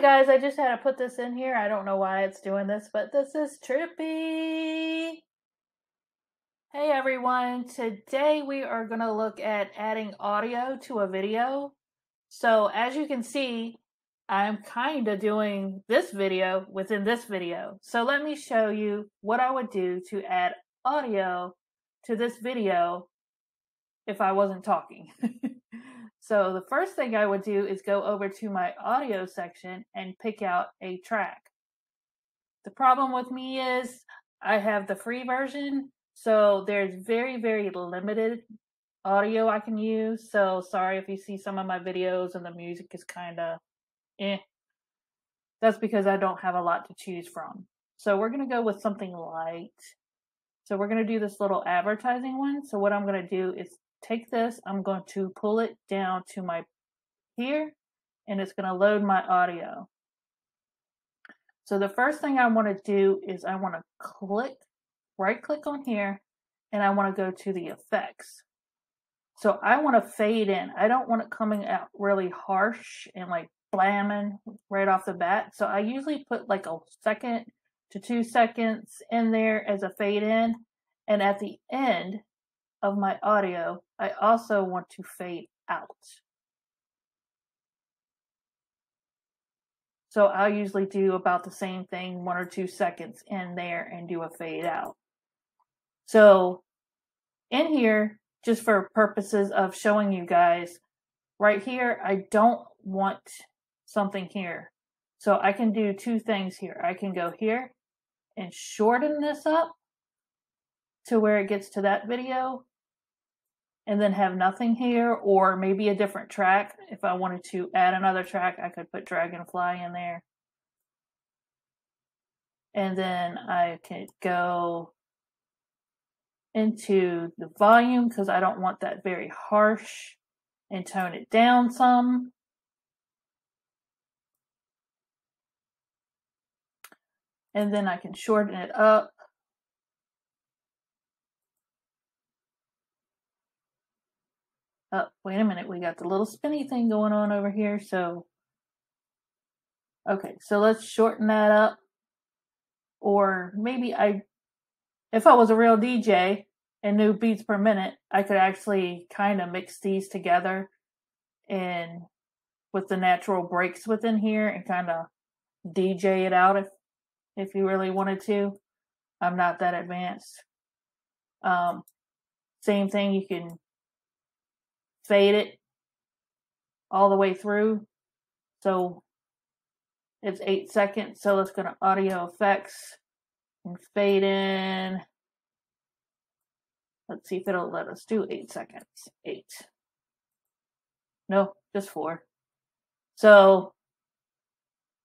Guys, I just had to put this in here. I don't know why it's doing this, but this is trippy. Hey everyone, today we are going to look at adding audio to a video. So as you can see, I'm kind of doing this video within this video. So let me show you what I would do to add audio to this video if I wasn't talking. So the first thing I would do is go over to my audio section and pick out a track. The problem with me is I have the free version, so there's very, very limited audio I can use. So sorry if you see some of my videos and the music is kind of eh. That's because I don't have a lot to choose from. So we're going to go with something light. So we're going to do this little advertising one. So what I'm going to do is take this, I'm going to pull it down to my here, and it's going to load my audio. So the first thing I want to do is I want to click, right click on here, and I want to go to the effects. So I want to fade in. I don't want it coming out really harsh and like blamming right off the bat. So I usually put like a second to two seconds in there as a fade in. And at the end, of my audio, I also want to fade out. So I'll usually do about the same thing, one or two seconds in there and do a fade out. So in here, just for purposes of showing you guys, right here, I don't want something here. So I can do two things here. I can go here and shorten this up to where it gets to that video and then have nothing here or maybe a different track. If I wanted to add another track, I could put Dragonfly in there. And then I could go into the volume because I don't want that very harsh and tone it down some. And then I can shorten it up Oh, wait a minute. We got the little spinny thing going on over here. So, okay. So let's shorten that up. Or maybe I, if I was a real DJ and knew beats per minute, I could actually kind of mix these together and with the natural breaks within here and kind of DJ it out if, if you really wanted to. I'm not that advanced. Um, same thing. You can fade it all the way through. So it's eight seconds. So let's go to audio effects and fade in. Let's see if it'll let us do eight seconds. Eight. No, just four. So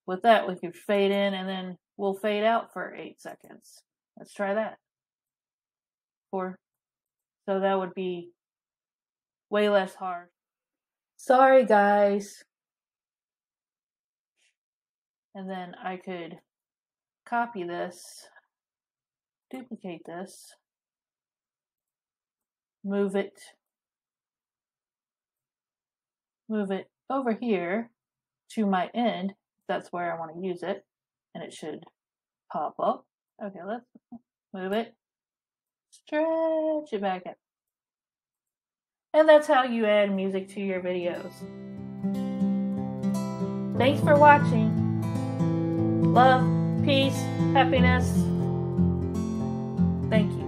with that, we can fade in and then we'll fade out for eight seconds. Let's try that. Four. So that would be way less hard. Sorry, guys. And then I could copy this, duplicate this, move it, move it over here to my end. That's where I want to use it. And it should pop up. Okay, let's move it, stretch it back up. And that's how you add music to your videos. Thanks for watching. Love, peace, happiness. Thank you.